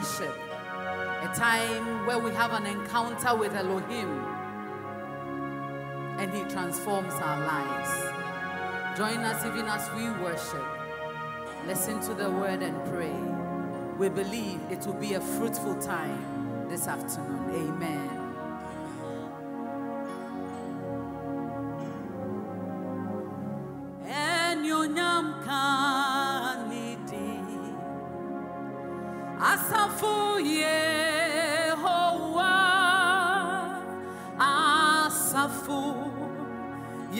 worship, a time where we have an encounter with Elohim and He transforms our lives. Join us even as we worship, listen to the word and pray. We believe it will be a fruitful time this afternoon. Amen.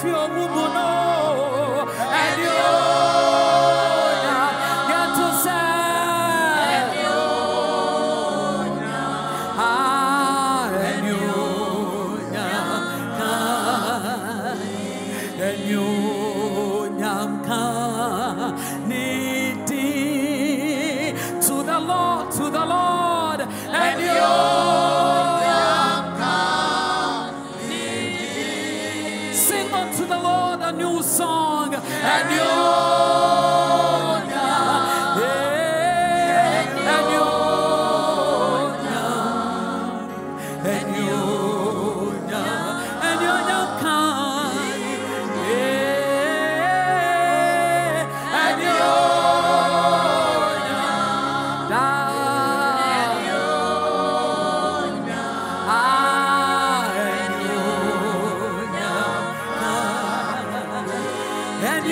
跳不舞呢？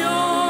Señor.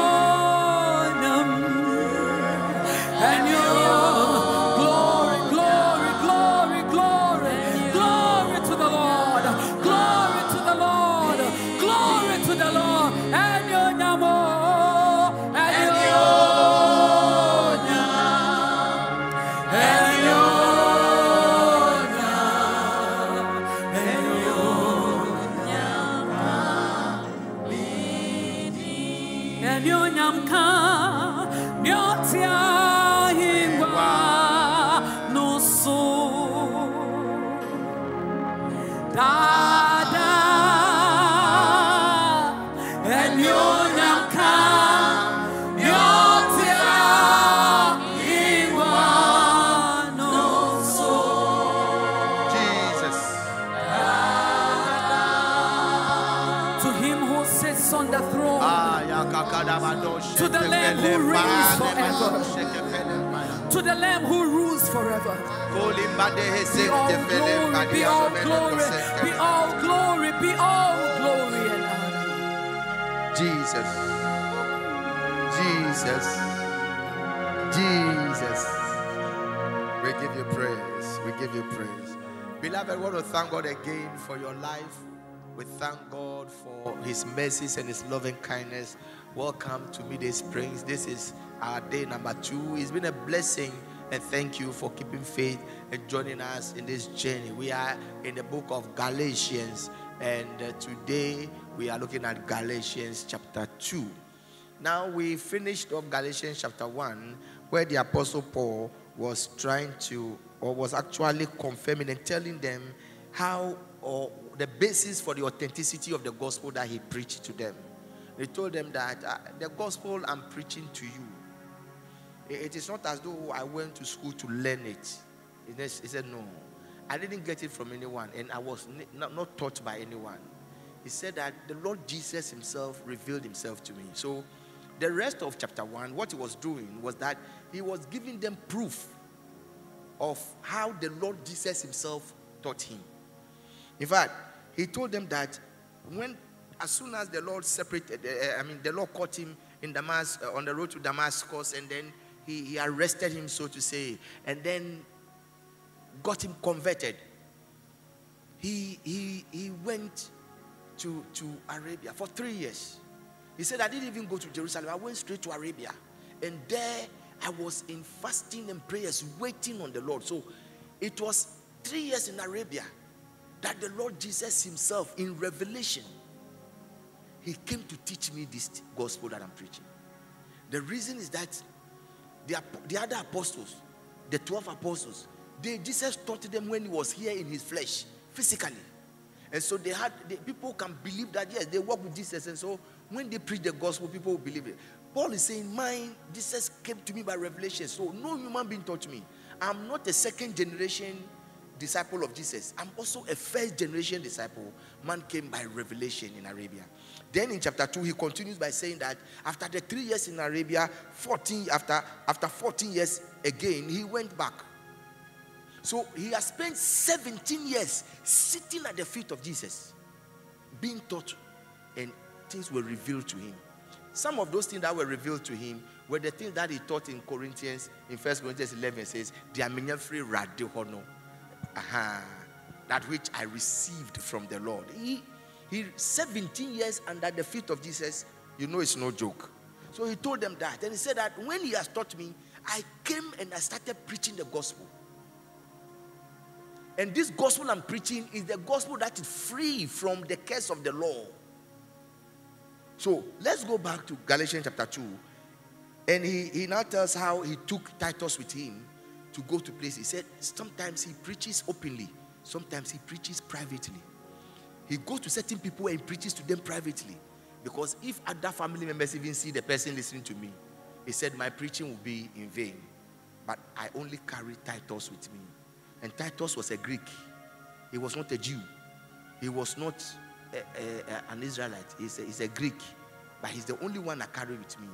To the Lamb who reigns forever. bado shekepele bane. to the lamb who rules forever Be all glory, be all glory, be all glory, be all glory and honor. Jesus. Jesus. Jesus. We give you praise. We give you praise. Beloved, we want to thank God again for your life. We thank God for his mercies and his loving kindness. Welcome to Midday Springs. This is our day number two. It's been a blessing and thank you for keeping faith and joining us in this journey. We are in the book of Galatians and uh, today we are looking at Galatians chapter 2. Now we finished up Galatians chapter 1, where the Apostle Paul was trying to, or was actually confirming and telling them how, or the basis for the authenticity of the gospel that he preached to them. He told them that uh, the gospel I'm preaching to you, i- it is not as though I went to school to learn it. He said- No, I didn't get it from anyone, and I was not, not taught by anyone. He said that the Lord Jesus Himself revealed Himself to me. So, the rest of chapter 1, what He was doing was that He was giving them proof of how the Lord Jesus Himself taught Him. In fact, He told them that when, as soon as the Lord separated, uh, I mean, the Lord caught Him in Damas, uh, on the road to Damascus, and then he, he arrested Him, so to say, and then got him converted. He, he, he went to, to Arabia for three years. He said, I didn't even go to Jerusalem. I went straight to Arabia. And there I was in fasting and prayers, waiting on the Lord. So it was three years in Arabia that the Lord Jesus Himself, in revelation, He came to teach me this gospel that I'm preaching. The reason is that the, the other apostles, the 12 apostles, they Jesus taught them when he was here in his flesh, physically. And so they had the people can believe that yes, they walk with Jesus. And so when they preach the gospel, people will believe it. Paul is saying, Mine, Jesus came to me by revelation. So no human being taught me. I'm not a second generation disciple of Jesus. I'm also a first generation disciple. Man came by revelation in Arabia. Then in chapter 2, he continues by saying that after the three years in Arabia, 14 after after 14 years again, he went back. So he has spent 17 years sitting at the feet of Jesus, being taught, and things were revealed to him. Some of those things that were revealed to him were the things that he taught in Corinthians, in 1 Corinthians 11 says, "The free radio Aha, that which I received from the Lord. He, he 17 years under the feet of Jesus, you know it's no joke. So he told them that. And he said that when he has taught me, I came and I started preaching the gospel. And this gospel I'm preaching is the gospel that is free from the curse of the law. So let's go back to Galatians chapter 2. And he, he now tells how he took Titus with him to go to places. He said sometimes he preaches openly, sometimes he preaches privately. He goes to certain people and preaches to them privately. Because if other family members even see the person listening to me, he said, My preaching will be in vain. But I only carry Titus with me. And Titus was a Greek, he was not a Jew, he was not a- a- a- an Israelite, he's a, he's a Greek. But he's the only one I carry with me.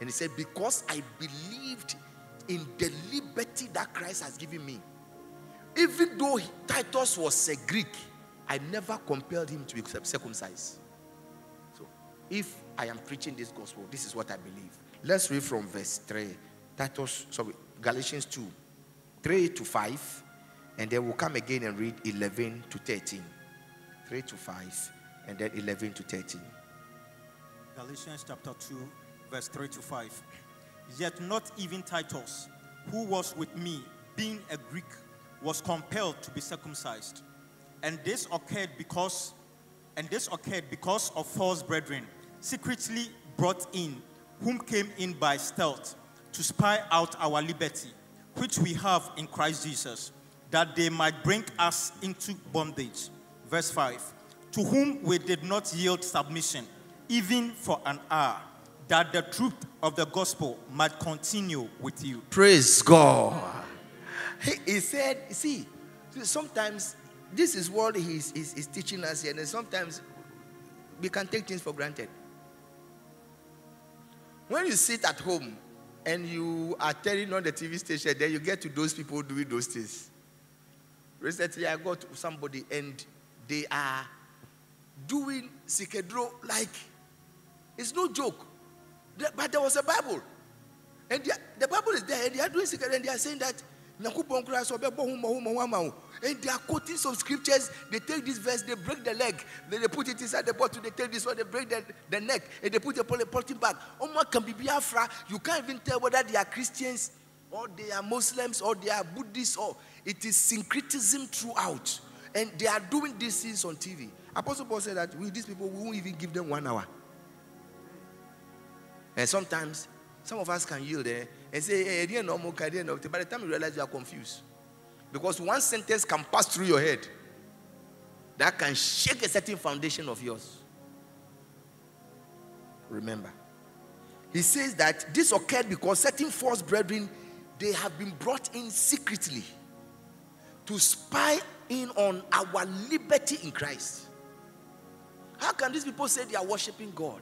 And he said, Because I believed in the liberty that Christ has given me, even though Titus was a Greek, I never compelled him to be circumcised. So, if I am preaching this gospel, this is what I believe. Let's read from verse 3. Titus, sorry, Galatians 2, 3 to 5, and then we'll come again and read 11 to 13. 3 to 5, and then 11 to 13. Galatians chapter 2, verse 3 to 5. Yet not even Titus, who was with me, being a Greek, was compelled to be circumcised. And this occurred because and this occurred because of false brethren, secretly brought in, whom came in by stealth to spy out our liberty, which we have in Christ Jesus, that they might bring us into bondage. Verse 5 To whom we did not yield submission, even for an hour, that the truth of the gospel might continue with you. Praise God. He, he said, see, sometimes this is what he's, he's, he's teaching us here, and sometimes we can take things for granted. When you sit at home and you are turning on the TV station, then you get to those people doing those things. Recently, I got somebody and they are doing sikedro like it's no joke. But there was a Bible. And the Bible is there, and they are doing sikedro, and they are saying that and they are quoting some scriptures. They take this verse, they break the leg, then they put it inside the bottle. They take this one, they break the, the neck, and they put can be Biafra. You can't even tell whether they are Christians or they are Muslims or they are Buddhists or it is syncretism throughout. And they are doing these things on TV. Apostle Paul said that we, these people, we won't even give them one hour. And sometimes some of us can yield there and say, eh, eh, hey, I didn't know By the time you realize you are confused. Because one sentence can pass through your head that can shake a certain foundation of yours. Remember. He says that this occurred because certain false brethren they have been brought in secretly to spy in on our liberty in Christ. How can these people say they are worshiping God?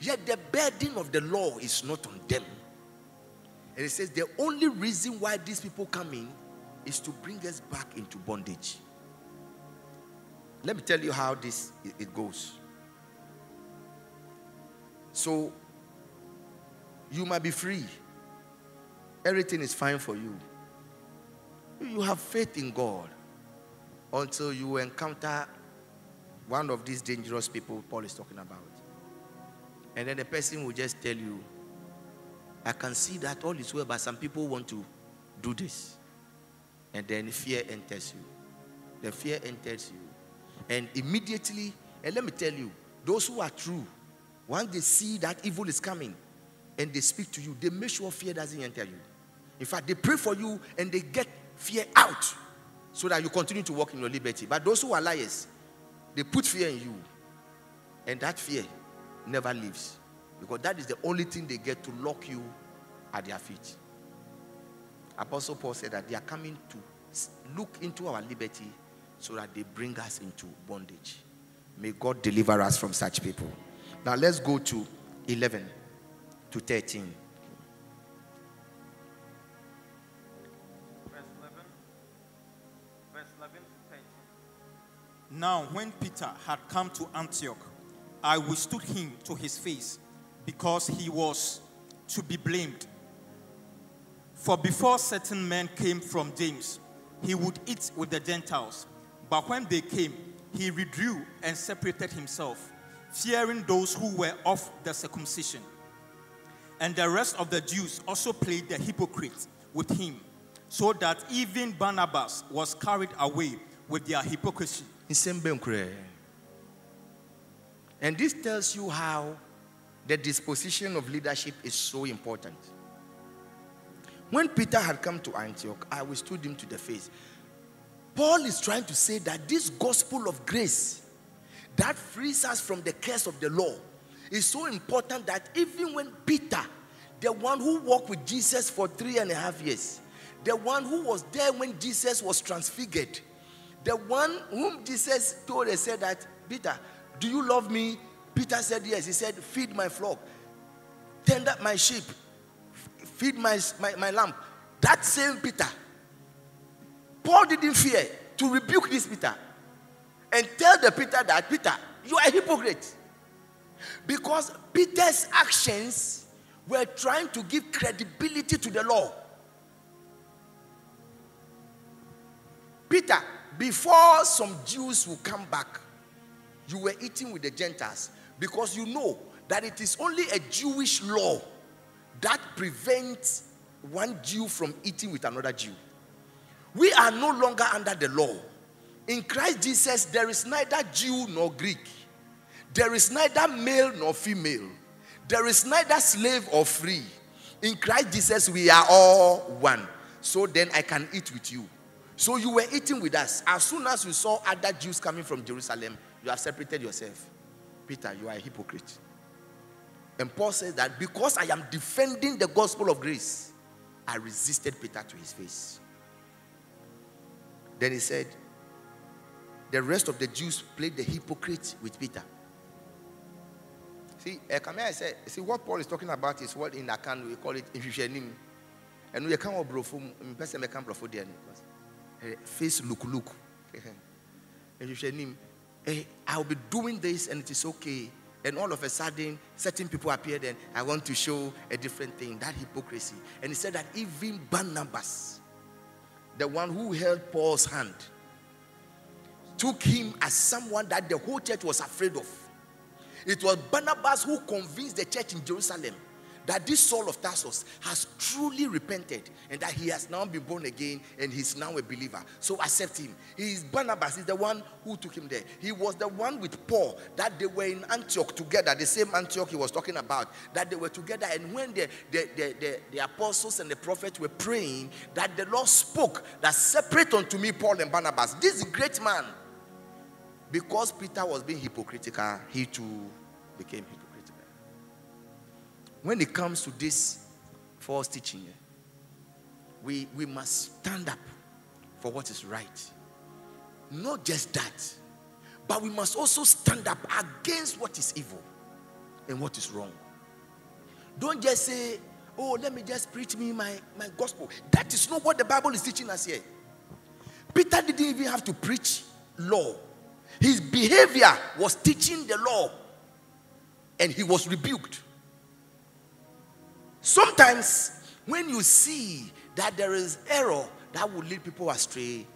Yet the burden of the law is not on them. And it says the only reason why these people come in is to bring us back into bondage. Let me tell you how this it goes. So you might be free. Everything is fine for you. You have faith in God until you encounter one of these dangerous people Paul is talking about. And then the person will just tell you, I can see that all is well, but some people want to do this. And then fear enters you. The fear enters you. And immediately, and let me tell you, those who are true, once they see that evil is coming and they speak to you, they make sure fear doesn't enter you. In fact, they pray for you and they get fear out so that you continue to walk in your liberty. But those who are liars, they put fear in you. And that fear never leaves. Because that is the only thing they get to lock you at their feet. Apostle Paul said that they are coming to look into our liberty so that they bring us into bondage. May God deliver us from such people. Now let's go to 11 to 13. Verse 11, verse 11 to 13. Now, when Peter had come to Antioch, I withstood him to his face because he was to be blamed. For before certain men came from James, he would eat with the Gentiles. But when they came, he withdrew and separated himself, fearing those who were of the circumcision. And the rest of the Jews also played the hypocrite with him, so that even Barnabas was carried away with their hypocrisy. And this tells you how the disposition of leadership is so important. When Peter had come to Antioch, I withstood him to the face. Paul is trying to say that this gospel of grace that frees us from the curse of the law is so important that even when Peter, the one who walked with Jesus for three and a half years, the one who was there when Jesus was transfigured, the one whom Jesus told and said that, Peter, do you love me? Peter said, Yes. He said, Feed my flock, tend up my sheep, feed my, my, my lamb. That same Peter, Paul didn't fear to rebuke this Peter and tell the Peter that, Peter, you are a hypocrite. Because Peter's actions were trying to give credibility to the law. Peter, before some Jews will come back, you were eating with the Gentiles because you know that it is only a Jewish law that prevents one Jew from eating with another Jew. We are no longer under the law. In Christ Jesus, there is neither Jew nor Greek, there is neither male nor female, there is neither slave or free. In Christ Jesus, we are all one. So then I can eat with you. So you were eating with us. As soon as you saw other Jews coming from Jerusalem, you have separated yourself. Peter, you are a hypocrite. And Paul says that because I am defending the gospel of grace, I resisted Peter to his face. Then he said, the rest of the Jews played the hypocrite with Peter. See, eh, here, I said, see what Paul is talking about is what in Akan we call it Ifishenim. And we can't bro from person can bro for eh, face look look. Hey, I'll be doing this and it is okay. And all of a sudden, certain people appeared and I want to show a different thing, that hypocrisy. And he said that even Barnabas, the one who held Paul's hand, took him as someone that the whole church was afraid of. It was Barnabas who convinced the church in Jerusalem that this Saul of Tarsus has truly repented and that he has now been born again and he's now a believer. So accept him. He is Barnabas, is the one who took him there. He was the one with Paul that they were in Antioch together, the same Antioch he was talking about, that they were together. And when the, the, the, the, the apostles and the prophets were praying, that the Lord spoke that separate unto me Paul and Barnabas. This great man because Peter was being hypocritical, he too became. When it comes to this false teaching, eh, we, we must stand up for what is right. Not just that, but we must also stand up against what is evil and what is wrong. Don't just say, Oh, let me just preach me my, my gospel. That is not what the Bible is teaching us here. Peter didn't even have to preach law his behavior was teaching the law and he was rebuked. Sometimes, when you see that there is error that will lead people astray,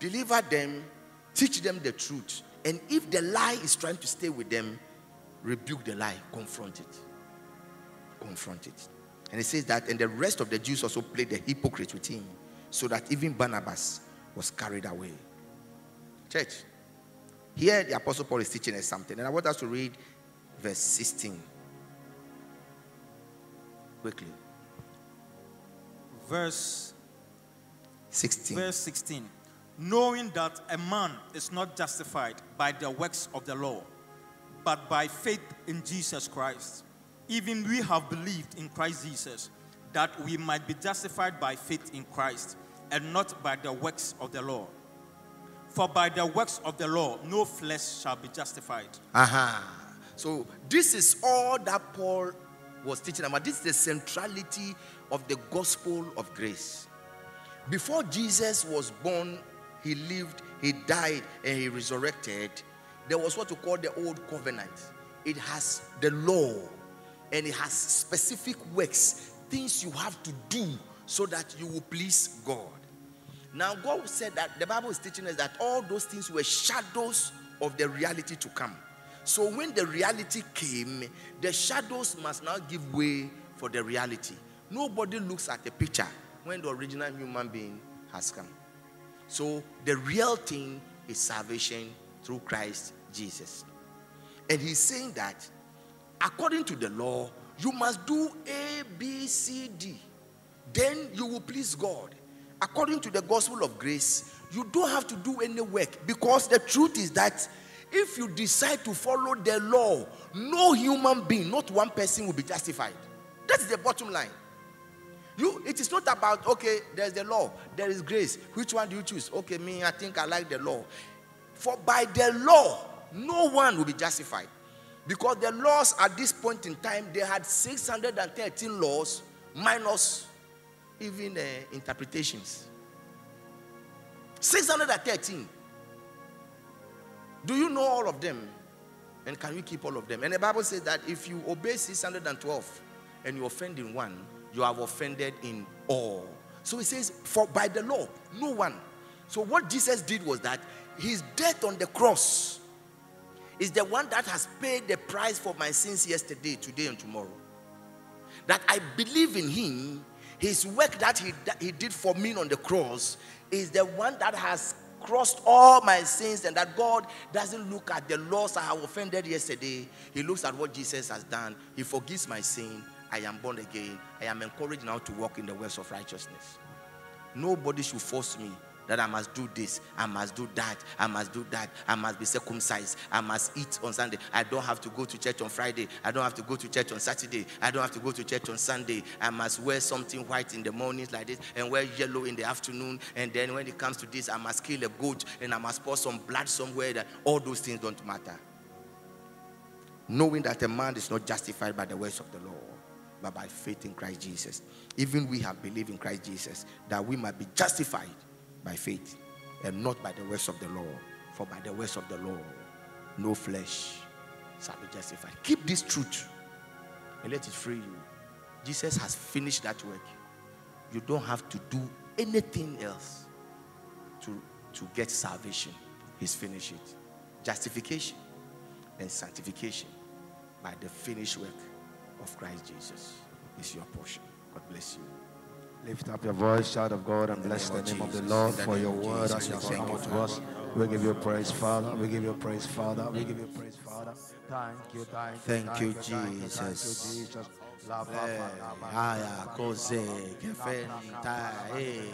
deliver them, teach them the truth. And if the lie is trying to stay with them, rebuke the lie, confront it. Confront it. And it says that, and the rest of the Jews also played the hypocrite with him, so that even Barnabas was carried away. Church, here, the Apostle Paul is teaching us something, and I want us to read verse 16 quickly. Verse 16. Verse 16. Knowing that a man is not justified by the works of the law, but by faith in Jesus Christ. Even we have believed in Christ Jesus, that we might be justified by faith in Christ, and not by the works of the law. For by the works of the law, no flesh shall be justified. Aha. Uh-huh. So, this is all that Paul was teaching about. This is the centrality of the gospel of grace. Before Jesus was born, he lived, he died, and he resurrected. There was what we call the old covenant. It has the law and it has specific works, things you have to do so that you will please God. Now, God said that the Bible is teaching us that all those things were shadows of the reality to come. So, when the reality came, the shadows must now give way for the reality. Nobody looks at the picture when the original human being has come. So, the real thing is salvation through Christ Jesus. And he's saying that according to the law, you must do A, B, C, D. Then you will please God according to the gospel of grace, you don't have to do any work because the truth is that if you decide to follow the law, no human being, not one person will be justified. That's the bottom line. You, it is not about okay, there's the law, there is grace. Which one do you choose? Okay, me, I think I like the law. For by the law, no one will be justified. Because the laws at this point in time, they had 613 laws minus even uh, interpretations. 613. Do you know all of them? And can you keep all of them? And the Bible says that if you obey 612 and you offend in one, you have offended in all. So it says, for by the law, no one. So, what Jesus did was that his death on the cross is the one that has paid the price for my sins yesterday, today, and tomorrow. That I believe in him, his work that he, that he did for me on the cross is the one that has crossed all my sins, and that God doesn't look at the laws I have offended yesterday. He looks at what Jesus has done. He forgives my sin. I am born again. I am encouraged now to walk in the ways of righteousness. Nobody should force me that I must do this, I must do that, I must do that, I must be circumcised, I must eat on Sunday. I don't have to go to church on Friday, I don't have to go to church on Saturday, I don't have to go to church on Sunday. I must wear something white in the mornings like this and wear yellow in the afternoon. And then when it comes to this, I must kill a goat and I must pour some blood somewhere. That all those things don't matter. Knowing that a man is not justified by the words of the law, but by faith in Christ Jesus. Even we have believed in Christ Jesus that we might be justified by faith and not by the words of the law. For by the words of the law, no flesh shall be justified. Keep this truth and let it free you. Jesus has finished that work. You don't have to do anything else to, to get salvation. He's finished it. Justification and sanctification by the finished work of Christ Jesus is your portion. God bless you. Lift up your voice, child of God, and bless the name of the Lord for your word as you come out to us. We give you praise, Father. We give you praise, Father. We give you praise, Father. Thank you, thank you. Thank you, Jesus. Thank you, Jesus. La ba Eh, ba la ba. Haya koze kefenta eh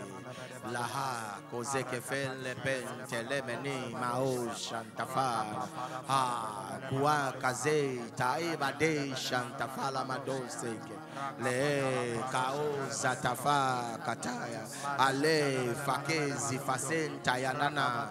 laha koze kefele pente lemeni mao shantafala ha kuwa kaze taiba de shantafala madoseke le kao zatafa kataya ale fakezi fasenta yanana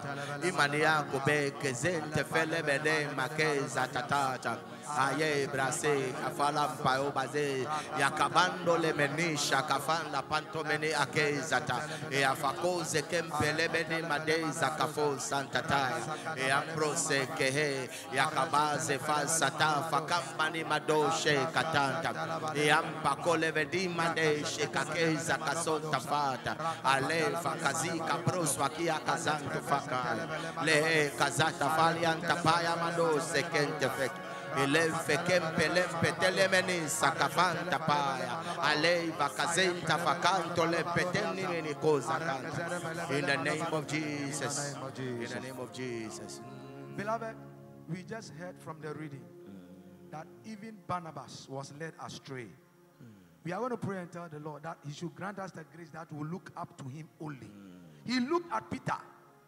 imani yako beke zente fele bede makeza tatata aye brase kafala mpayo baze. Yakabando le menisha kafanda pantomene akezata e afakoze kempele bene madeza kafo santataya e ambrose kehe yakabaze falsata fakambani madoshe katanta. E ampakole vedi madeshe kakeza kasonta fata. Ale fakazika proswa kia kazanto fakaya le kazata falianta paya madose kente paya. Fakanto lempe tenini ni koza. In the name of Jesus. In the name of Jesus. Beloved, we just heard from the reading that even Barnabas was led astray. We are going to pray and tell the Lord that He should grant us the grace that will look up to Him only. He looked at Peter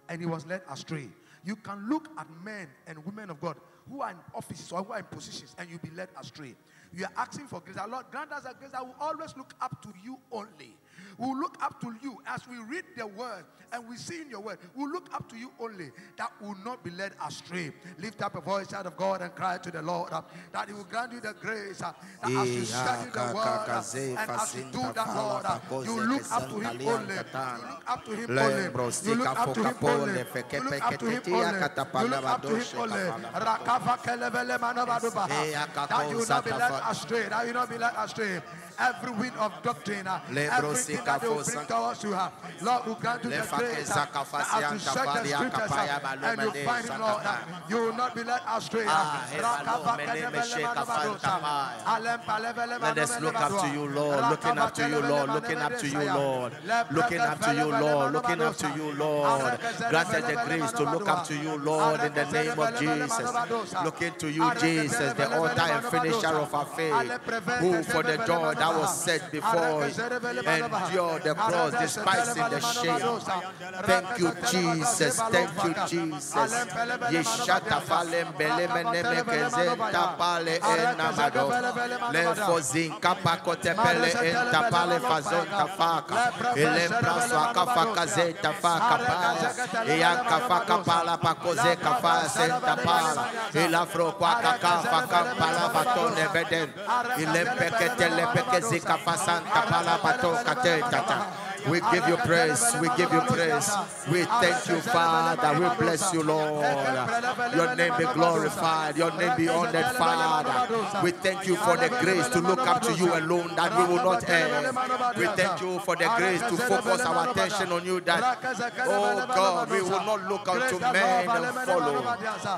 and he was led astray. You can look at men and women of God who are in offices or who are in positions and you'll be led astray. You are asking for grace. Our Lord, grant us a grace that will always look up to you only. We'll look up to you as we read the word and we see in your word. We'll look up to you only that will not be led astray. Lift up a voice, out of God, and cry to the Lord uh, that He will grant you the grace uh, that as you study the word uh, and as you do that, Lord, uh, you look up to Him only. You look up to Him only. You look up to Him only. You look up to Him only. You look up to Him only. Rakava kelevele manabadubaha. That you will not be led astray. That you will not be led astray. Every wind of doctrine, uh, everything that they will bring towards you, Lord, grant you the grace that as you search the scriptures and you find Him, Lord, you will not be led astray. Rakava kelevele manabadosa. Alempa levele Let us look up to you, Lord. Looking up to you, Lord. Looking up to you, Lord. Looking up to you, Lord. Looking up to you, Lord. Grant us the grace to look up to you, Lord, in the name of Jesus. Looking to you, Jesus, the author and finisher of our faith, who for the joy that was set before endured the cross, despising the shame. Thank you, Jesus. Thank you, Jesus. Yeshata falem bele meneme kezenta pale enamado. Lefo zinka pakote pele enta pale fazonta faka. Elempra swaka faka zeta faka pala. Iyanka faka pala pakoze kafa senta pala. Ilafro kwa kaka faka pala batone veden. Ilempeke telepeke zika fasanta pala bato kate de We give you praise. We give you praise. We thank you, Father. We bless you, Lord. Your name be glorified. Your name be honored, Father. We thank you for the grace to look up to you alone that we will not err. We thank you for the grace to focus our attention on you that, oh God, we will not look unto men and follow.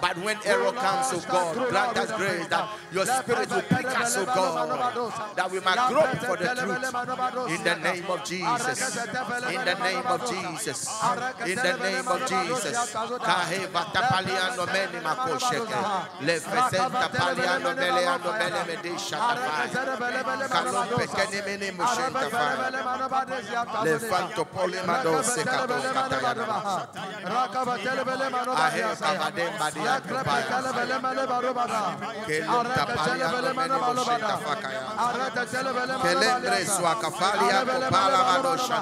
But when error comes, oh God, grant us grace that your spirit will pick us, oh God, that we might grow for the truth. In the name of Jesus. In the name of Jesus. In the name of Jesus. Kaheva tapaliano meni makosheke. Paliano meleano mele medisha keni meni sekato katayana. Tapaliano meni mushenta fakaya. Kelendre swakafalia kopala mado shantaya.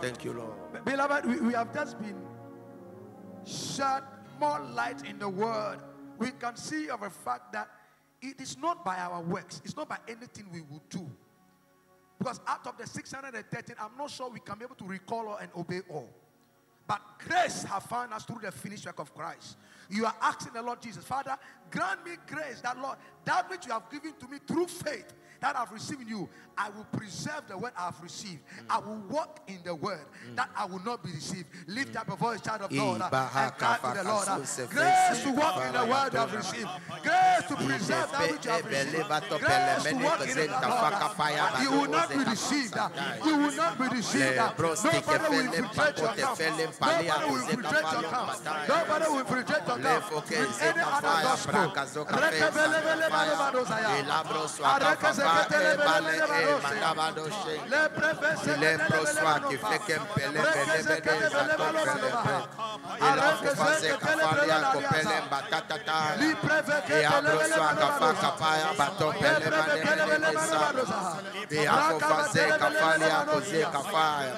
Thank you, Lord. Beloved, we, we have just been shed more light in the word. We can see of a fact that it is not by our works, it's not by anything we will do. Because out of the 613, I'm not sure we can be able to recall all and obey all. But grace have found us through the finished work of Christ. You are asking the Lord Jesus, Father, grant me grace that Lord, that which you have given to me through faith that I've received in you, I will preserve the word I've received. I will walk in the word that I will not be deceived. Lift up a voice, child of God, and cry to the Lord. Grace to walk in the word I've received. Grace to preserve that which you have received. Grace to walk in the word. You will not be deceived. You will not be deceived. Nobody will infiltrate your camp. Nobody will infiltrate your camp. Nobody will infiltrate your camp. With any other gospel. Le Le proswa ki flekem pele bele bele zato pele pe. Ila kufase kafalia ko pele batata ta. Ia proswa kafa bato pele mane mene sa. Ia kufase kafalia ko ze kafaya.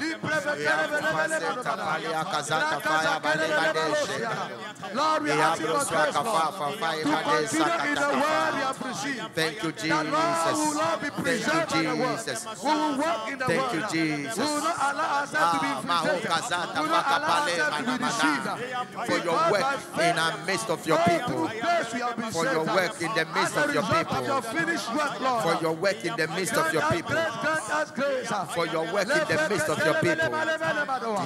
Ia kufase kafalia kazata faya bale bade she. Lord, we ask you for kafa to bade continue in the word sakata. you have received. Thank you, will not be Jesus. Thank preserved you. Jesus. We will walk in the Thank you, Jesus. We will not allow ourselves to be ah, We will not allow ourselves to be deceived. For your work in our midst of your people. through grace we have been For your saved. Work in the midst of your people. Of your finished work, Lord. For your work in the midst of your people. Grace, grant us grace. For your work in the midst of your people.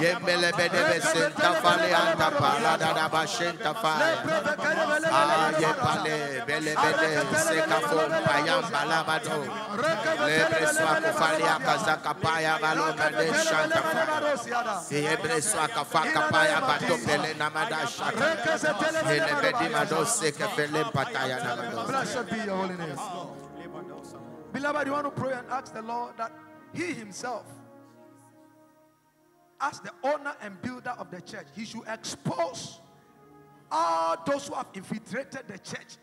Yembelebedebe senta fale anta palada da bashenta fire. Yepale, belebede, seka fom, payam balabado. Lebre swako falia kazaka paya baloma de shanta fire. Yebre swaka faka paya bato pele namada. Elebedi mado seke pele pataya namado. Blessed be your holy name. Beloved, you want to pray and ask the Lord that He Himself, as the owner and builder of the church, He should expose all those who have infiltrated the church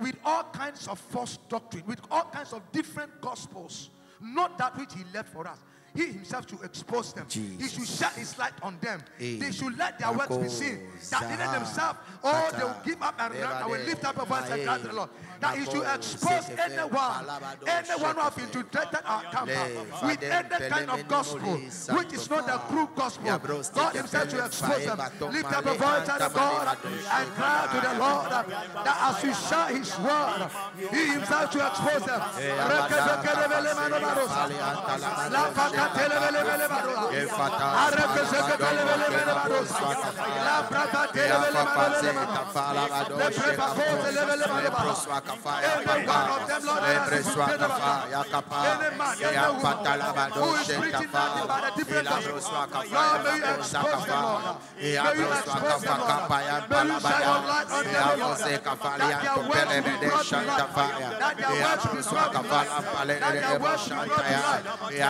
with all kinds of false doctrine, with all kinds of different gospels, not that which He left for us. He himself should expose them. He should shed his light on them. Eh. They should let their works be seen. That in themselves, oh, they will give up and run and will lift up a voice and cry to the Lord. That he should expose anyone, anyone who have infiltrated our camp with any kind of gospel, which is not the true gospel. God himself should expose them. Lift up a voice to the God and cry to the Lord that as you share his word, he himself should expose them. Thank the a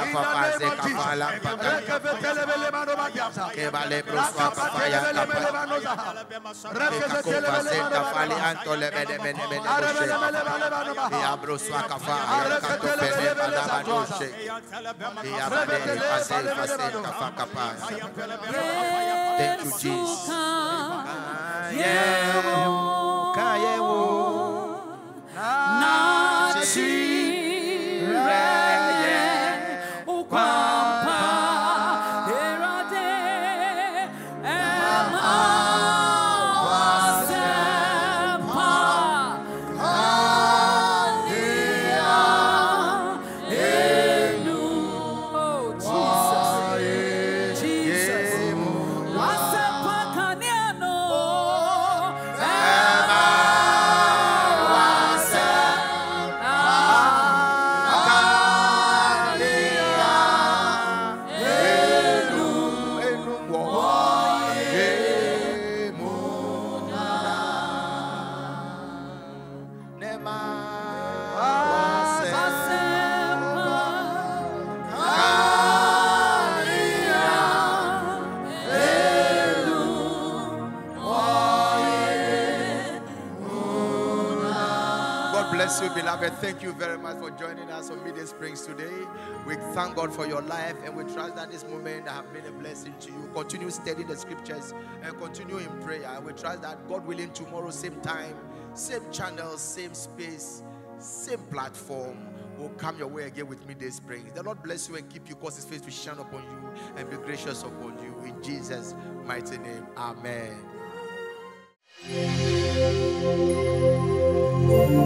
you. to Ya, Yafafaze Kavala Pata, Kebale Bro Swakafaya Kapa, Kakufaze Kafali Antole Bede Mene Mene Boshe, Yabro Swakafaya Katopene Balabadoshe, Yabade Fase Fase Kafakapa. Thank you, Jesus. Kayewo, bless you, beloved. Thank you very much for joining us on Midday Springs today. We thank God for your life and we trust that this moment have been a blessing to you. Continue studying the scriptures and continue in prayer. We trust that God willing, tomorrow, same time, same channel, same space, same platform will come your way again with Midday Springs. The Lord bless you and keep you, cause His face to shine upon you and be gracious upon you. In Jesus' mighty name, Amen. Música